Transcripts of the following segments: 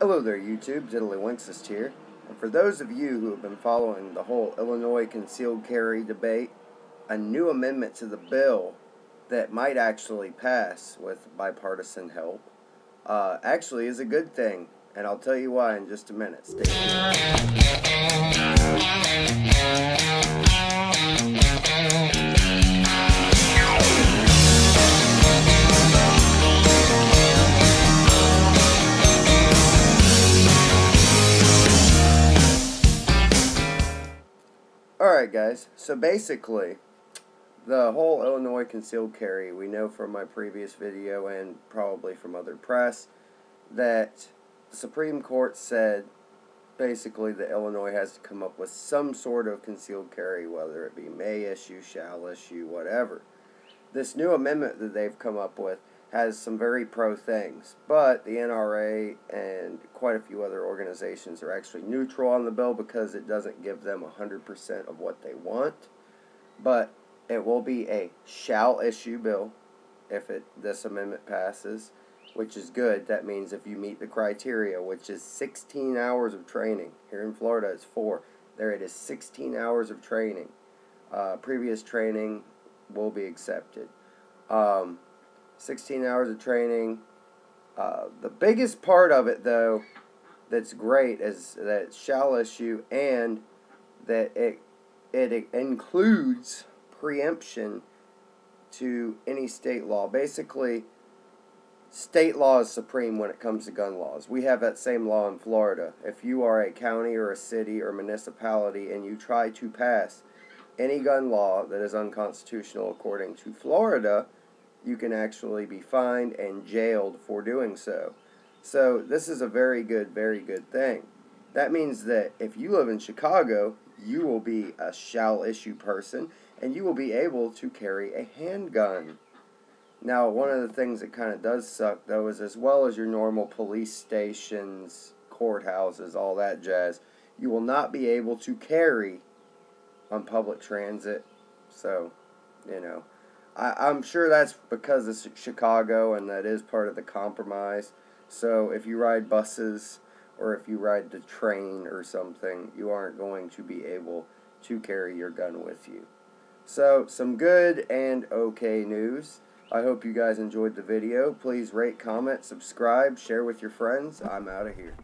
Hello there YouTube, Tiddlywinksist here. And for those of you who have been following the whole Illinois concealed carry debate, a new amendment to the bill that might actually pass with bipartisan help uh, actually is a good thing. And I'll tell you why in just a minute. Stay tuned. Alright guys, so basically, the whole Illinois concealed carry, we know from my previous video and probably from other press, that the Supreme Court said basically that Illinois has to come up with some sort of concealed carry, whether it be may issue, shall issue, whatever. This new amendment that they've come up with has some very pro things, but the NRA and quite a few other organizations are actually neutral on the bill because it doesn't give them 100% of what they want. But it will be a shall issue bill if it this amendment passes, which is good. That means if you meet the criteria, which is 16 hours of training. Here in Florida, it's four. There it is 16 hours of training. Uh, previous training will be accepted. Um, 16 hours of training. Uh, the biggest part of it, though, that's great is that it shall issue and that it, it includes preemption to any state law. Basically, state law is supreme when it comes to gun laws. We have that same law in Florida. If you are a county or a city or municipality and you try to pass any gun law that is unconstitutional according to Florida, you can actually be fined and jailed for doing so. So this is a very good, very good thing. That means that if you live in Chicago, you will be a shall issue person and you will be able to carry a handgun. Now, one of the things that kind of does suck, though, is as well as your normal police stations, courthouses, all that jazz, you will not be able to carry on public transit. So, you know. I, am sure that's because it's Chicago and that is part of the compromise. So if you ride buses or if you ride the train or something, you aren't going to be able to carry your gun with you. So some good and okay news. I hope you guys enjoyed the video. Please rate, comment, subscribe, share with your friends. I'm out of here.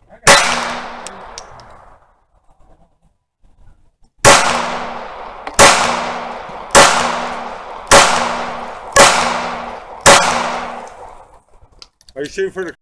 Are you shooting for the